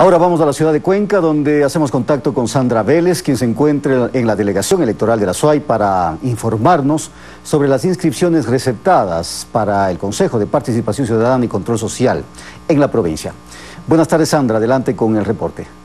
Ahora vamos a la ciudad de Cuenca, donde hacemos contacto con Sandra Vélez, quien se encuentra en la delegación electoral de la SUAY para informarnos sobre las inscripciones receptadas para el Consejo de Participación Ciudadana y Control Social en la provincia. Buenas tardes, Sandra. Adelante con el reporte.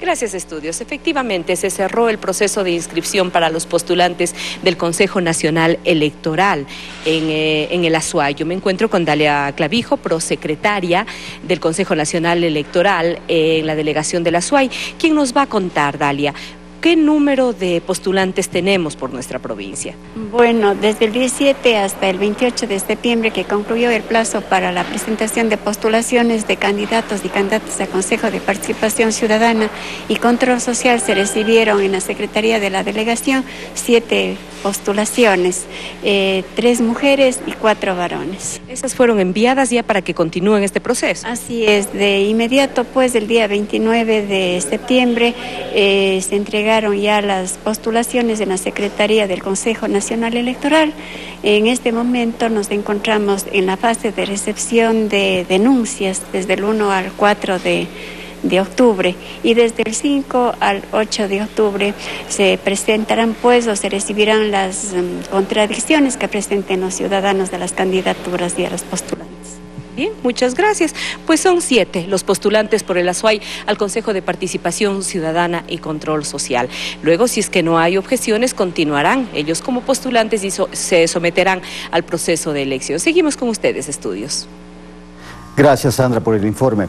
Gracias, estudios. Efectivamente, se cerró el proceso de inscripción para los postulantes del Consejo Nacional Electoral en, eh, el Azuay. Yo me encuentro con Dalia Clavijo, prosecretaria del Consejo Nacional Electoral en la delegación del Azuay. ¿Quién nos va a contar, Dalia? ¿Qué número de postulantes tenemos por nuestra provincia? Bueno, desde el 17 hasta el 28 de septiembre que concluyó el plazo para la presentación de postulaciones de candidatos y candidatas al Consejo de Participación Ciudadana y Control Social se recibieron en la Secretaría de la Delegación siete postulaciones, eh, tres mujeres y cuatro varones. ¿Esas fueron enviadas ya para que continúen este proceso? Así es, de inmediato pues el día 29 de septiembre eh, se entregaron ya las postulaciones en la Secretaría del Consejo Nacional Electoral. En este momento nos encontramos en la fase de recepción de denuncias desde el 1 al 4 de octubre y desde el 5 al 8 de octubre se presentarán pues o se recibirán las mm, contradicciones que presenten los ciudadanos de las candidaturas y a los postulantes. Bien, muchas gracias. Pues son siete los postulantes por el ASUAI al Consejo de Participación Ciudadana y Control Social. Luego, si es que no hay objeciones, continuarán ellos como postulantes y se someterán al proceso de elección. Seguimos con ustedes, estudios. Gracias, Sandra, por el informe.